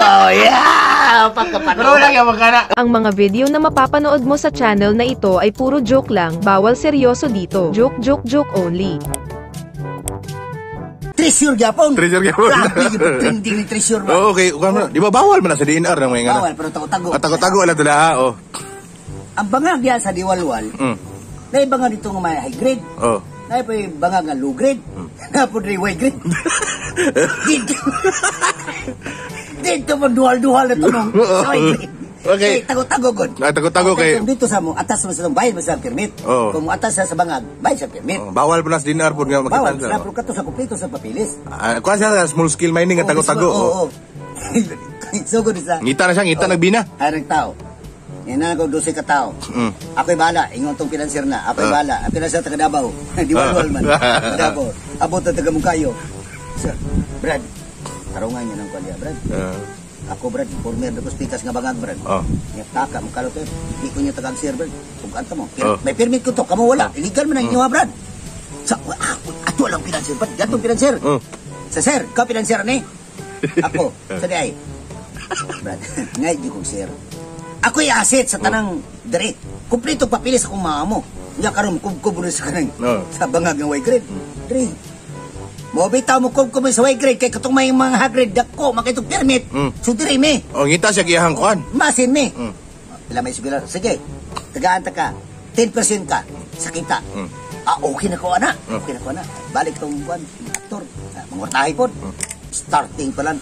oh yeah! Pagkapanood. Pero lang yung magkana. Ang mga video na mapapanood mo sa channel na ito ay puro joke lang, bawal seryoso dito. Joke, joke, joke only. Treasure gyapon. Treasure gyapon. Grabe, yung trending ni treasure. Oo, okay. Na. Di ba bawal man na sa DNR ng mga Bawal, pero tago-tago. At tago-tago ala dala ha. Oh. Ang bangag yan sa diwalwal, Mm. na bangag dito nga may high grade. Oh. Na pa bangag nga low grade. Na po rin high grade. Dito. Dito mo dual-dual na tunong sa. Okay. Tago-tago. Ah, tago-tago kay- Kung dito sa mo, atas mo sa bayad mo sa permit. Oo. Kung atas sa sa bangag, bayad sa permit. Oh, bawal sa DNR po nga Bawal, makita. sa pagkato sa kumpleto sa papilis. Ah, kuha siya sa small scale mining nga tago-tago. Oo, oh. oo. Sugod isa. Ngita na siya, ngita nagbina. Ay, tao. Yan na ako, 12 ka tao. Mm. Ako'y bala, ingon tong financier na. Ako'y Ah. bala. Ang financier taga Davao. Di walwal man. Ah. Davao. Abot na taga. Sir, Brad. Tarungan niya ng kwalya, Brad. Ah, Ako, Brad, former na pikas nga bangag, Brad. Oh. Nga taka, mo kalot eh. Di ko niya tagang sir, Brad. Kung kanta mo. Oh. May permit ko to, kamo wala. Illegal man ang inyo, ha, Brad. Sa, ah, ato lang financier, Brad. Gatong financier. Oh. Sa sir, ka financier ni. Ako, sa di ay. Brad, ngay di kong sir. Ako yung asset sa tanang dere. Kumpleto papilis akong mga mo. Nga karon kubkub mo sa kanang Oo. sa bangag ng Y grade. Dre. Mo bitaw mo kubkub mo sa Y grade kay katong may mga high grade dako makitong permit. Mm. So dire me. Oh, ngita siya giyahang kuan. Masin me. Mm. Pila may siguro. Sige. Tagaan ta ka. 10% ka sa kita. Mm. Ah, okay na ko ana. Mm. Okay na ko ana. Balik tong buwan, aktor. Ah, mangurtahay pod. Starting pa lang.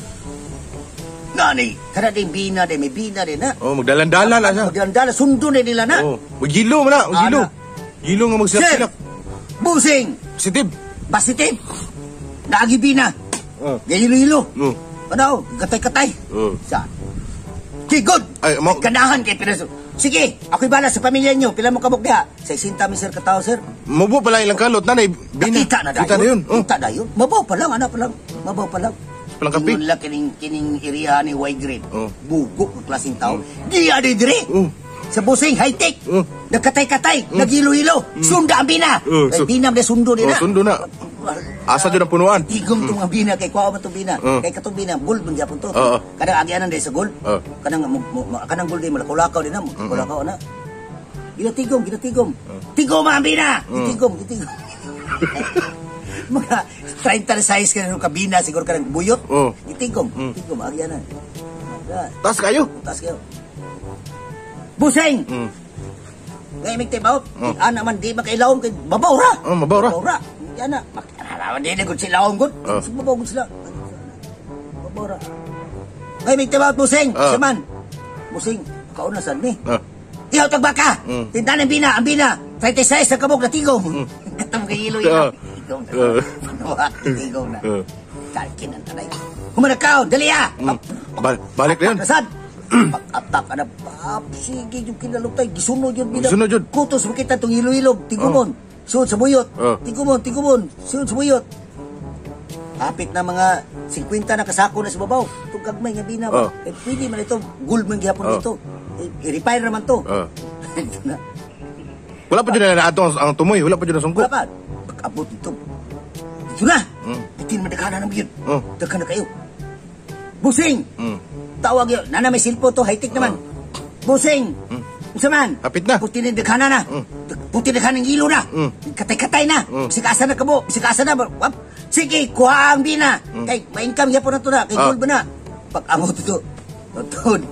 Nani, kada din bina din, may bina din na. Oh, magdalan-dalan na siya. Magdala, sundo din nila na. Oh, magilo man na, magilo. Ana. Gilo nga magsilap-silap. busing, Sitib. basitin, naagi bina, Oh. gayilo-hilo. Oh. Ano, katay-katay. Oh. Sa. Okay, good. Ay, mo- Ganahan kay Pinaso. Sige, ako'y bala sa pamilya niyo. Pila mo kabog diha? Sa isinta mi sir katao, sir. Mubo pala ilang kalot na na bina. Kita na dayon. Kita na yun. Oh. Kita na yun. Mabaw pa lang, anak pa lang. Mabaw pa lang. Palang kape. Ingon lang kining, kining iriya ni Y grade. Oh. Bugo ng klaseng tao. Di adi dire. Oh. Sa busing high-tech. Oh. Nagkatay-katay. Nagilo-hilo. Sunda ang bina. Oh, Ay, bina na sundo Oh, nila. sundo na. Asa dyan ang punuan. Igong tong ang bina kay kuha man tong bina. Oh. Kay katong bina gold man gyapon to. Oo. Kadang agianan dai sa gold. Kanang kanang gold di malakulakaw din na. Kulakaw na. Ginatigom, ginatigom. Tigom ang bina. Gitigom, gitigom. Mga 30 na size ka ng kabina siguro ka ng buyot. Oh. Gitigom agianan. Ah, Tas kayo. Taas kayo. Buseng! Mm. Ngayon may tibaw. Ana man di makailawon kay babaw ra. Oh, mabaw ra. Babaw ra. Yan na. Makakalaman din gud sila on gud. Oh. Gud sila. Babaw ra. Ngayon may tibaw buseng. Oh. Saman. Buseng. Kauna sad ni. Ah. Ihaw tagbaka. Mm. Tindahan ang bina, ang bina. 36 sa kabog na tigong. Katong kay ilo Ah. Tigong na. Ah. Panuwak, tigong na. Ah. Kalkin ang tanay. Humanakaw, dali ah. Mm. Bal- balik na yun. Nasad? Pag-atak ka na, pap, sige yung kinalutay, gisunod yun. Gisunod yun. Kutos mo kita itong ilog-ilog, tigumon. Sunod sa buyot, Oh. tigumon, tigumon, sunod sa buyot. Hapit na mga 50 na kasako na sa babaw. Itong gagmay nga bina. Oh. Eh, pwede man ito, gold man gihapon Oh. dito. Eh, I-refine naman to. Ito na. Wala pa dyan na ato ang, tumoy. Wala pa dyan na sungko. Dapat, pag-abot dito. Ito na. Mm. Itin madagana na yun. Oh. Dagana kayo. Busing! Mm. Tawag yun. Nana may silpo to. High-tech naman. Busing! Mm. Unsa man? Hapit na. Puti na na. Mm. Puti na ng ilo na. Mm. Katay-katay na. Mm. Bisikasa na kabo. Bisikasa na. Wap. Sige, kuha ang bina. Kay, ma-income yapon na to na. Kay Mm. Ah. gold ba na? Pag-abot ito. Tutod.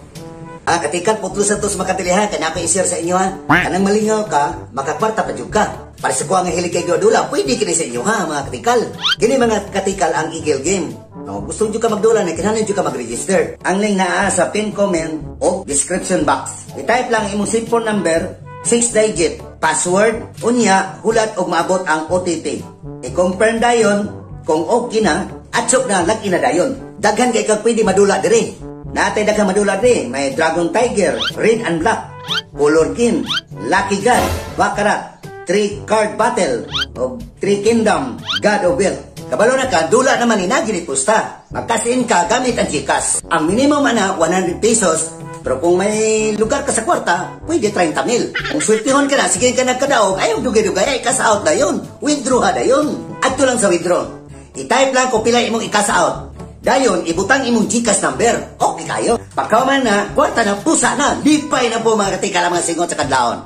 Ah, katikan putlusan to sa makatilihan. Kaya ako i-share sa inyo ha. Kanang malingaw ka, makakwarta pa dyan ka. Para sa kuha nga hilig kay Dula, pwede kini sa inyo ha, mga katikal. Kini mga katikal ang Eagle Game. No, gusto nyo ka magdula na kinahan nyo ka mag-register. Ang link naa sa pin comment o description box. I-type lang imong cellphone number, 6 digit, password, unya, hulat og maabot ang OTP. I-confirm dayon kung okay na, at sok na lagi na dayon. Daghan kay kag pwede madula diri. Natay daghang madula diri, may Dragon Tiger, Red and Black, Color King, Lucky God, Baccarat, Three Card Battle, o Three Kingdom, God of Wealth. Kabalo na ka, dula naman ni Nagiri Pusta. Magkasiin ka gamit ang Gcash. Ang minimum na 100 pesos, pero kung may lugar ka sa kwarta, pwede 30 mil. Kung sweltihon ka na, sige ka nagkadaog, ayaw dugay-dugay, ay cash out na yun. Withdraw ha na yun. At lang sa withdraw. I-type lang kung pila imong i-cash out. Dayon, ibutang imong Gcash number. Okay kayo. Pagka man na, kwarta na, pusa na. Lipay na po mga katikala mga singot sa kadlaon.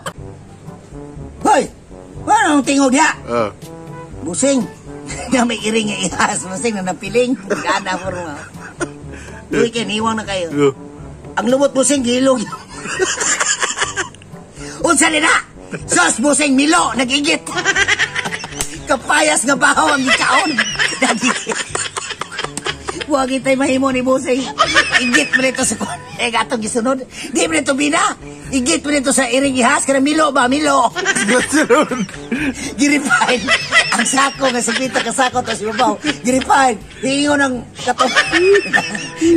Hoy! Ano ang tingog ya? Ah. Busing. na may iring nga ihas. Busing na napiling. Gana mo rin. Uy, kiniwang na kayo. Uh. Ang lumot busing, gilog. Unsa nila? Sos busing milo, nagigit. Kapayas nga bahaw ang ikaon. Huwag itay mahimo ni busing. Igit mo nito sa kwan. Eh, gatong gisunod. Di mo nito bina. Igit mo nito sa iring ihas. Kana milo ba? Milo. Giripain. Ang sako nga sigpita ka sako to si babaw. Giripain. Hiingo ng katong.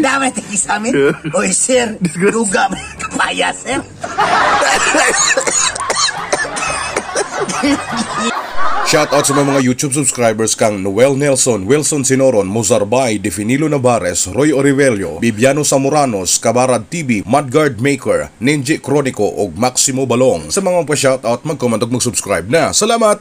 Dami tayo sa amin. Oy, sir. Duga mo kapaya, sir. Shoutout sa mga YouTube subscribers kang Noel Nelson, Wilson Sinoron, Mozarbay, Definilo Navarez, Roy Orivelio, Bibiano Samoranos, Kabarad TV, Mudguard Maker, Ninji Chronico ug Maximo Balong. Sa mga pa-shoutout, mag-comment ug mag-subscribe na. Salamat!